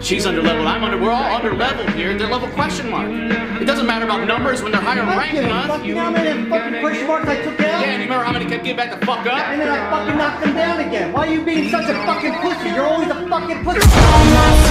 She's under level, I'm under, we're all under level here. They're level question mark. It doesn't matter about numbers when they're higher ranked than us. Fucking how many fucking question marks I took down? Yeah, and you remember how many kept getting back the fuck up? And then I fucking knocked them down again. Why are you being such a fucking pussy? You're always a fucking pussy.